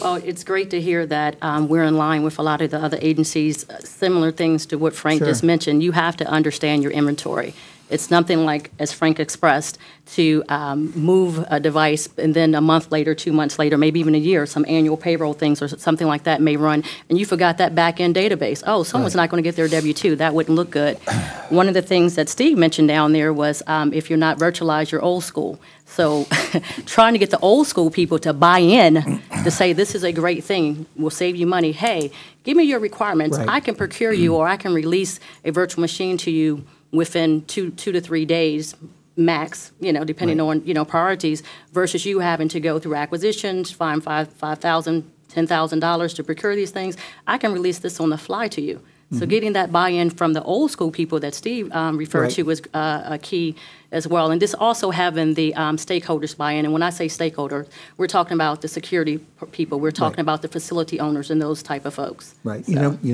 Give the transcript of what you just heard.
Well, it's great to hear that um, we're in line with a lot of the other agencies, uh, similar things to what Frank just mentioned. You have to understand your inventory. It's nothing like, as Frank expressed, to um, move a device and then a month later, two months later, maybe even a year, some annual payroll things or something like that may run, and you forgot that back-end database. Oh, someone's Right. not going to get their W-2. That wouldn't look good. One of the things that Steve mentioned down there was um, if you're not virtualized, you're old school. So trying to get the old school people to buy in to say this is a great thing, will save you money. Hey, give me your requirements. Right. I can procure you or I can release a virtual machine to you within two, two to three days max, you know, depending Right. on, you know, priorities versus you having to go through acquisitions, find five, five thousand, ten thousand dollars to procure these things. I can release this on the fly to you. So getting that buy-in from the old school people that Steve um, referred Right. to was uh, a key as well. And this also having the um, stakeholders buy-in. And when I say stakeholder, we're talking about the security people, we're talking Right. about the facility owners and those type of folks. Right, you know, you